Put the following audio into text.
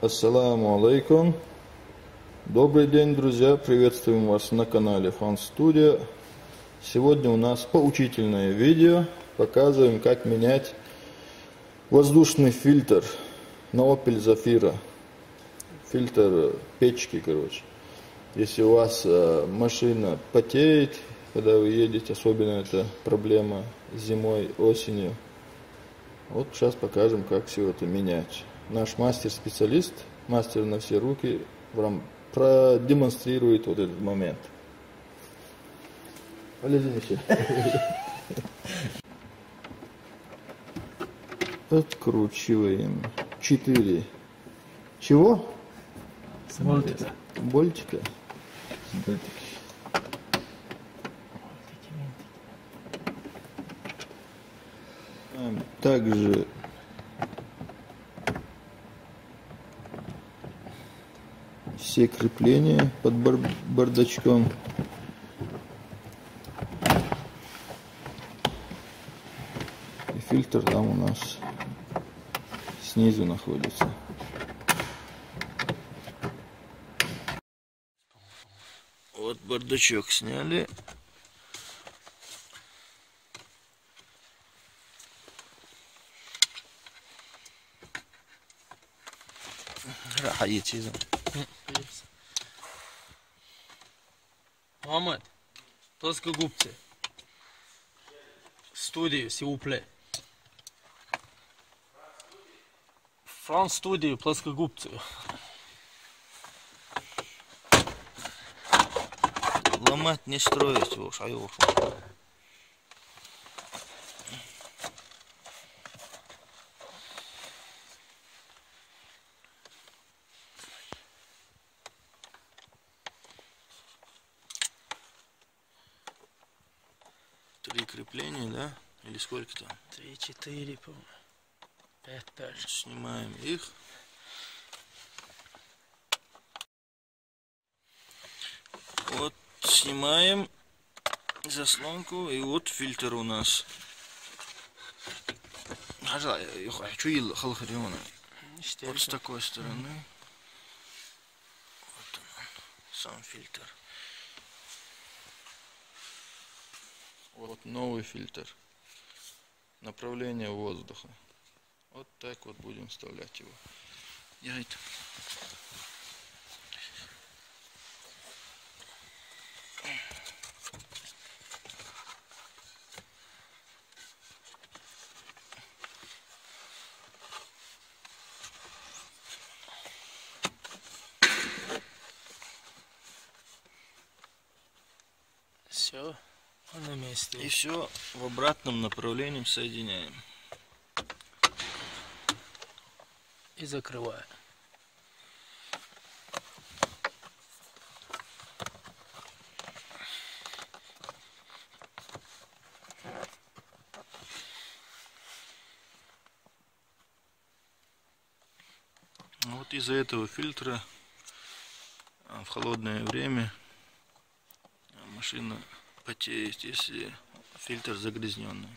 Ассаламу алейкум. Добрый день, друзья. Приветствуем вас на канале Фан Студия. Сегодня у нас поучительное видео. Показываем, как менять воздушный фильтр на Opel Zafira. Фильтр печки, короче. Если у вас э, машина потеет, когда вы едете, особенно это проблема зимой, осенью. Вот сейчас покажем, как все это менять. Наш мастер-специалист, мастер на все руки, продемонстрирует вот этот момент. Полезайте. Откручиваем. Четыре. Чего? Болтика. Больтика. Эм, Также все крепления под бар- бардачком. И фильтр там у нас снизу находится. Вот бардачок сняли. راح يجي Мамед, плоскогубцы. Студию, сиупле. Франс студию, плоскогубцы. ломать не строить его три крепления да или сколько там Три, четыре, по-моему. Пять дальше. снимаем их вот снимаем заслонку и вот фильтр у нас хочу халхариона. Вот с такой стороны. Вот он, сам фильтр. Вот новый фильтр. Направление воздуха. Вот так вот будем вставлять его. Яйт. Все. На месте. И все в обратном направлении соединяем. И закрываю. Вот из-за этого фильтра а, в холодное время а, машина потеет, если фильтр загрязненный.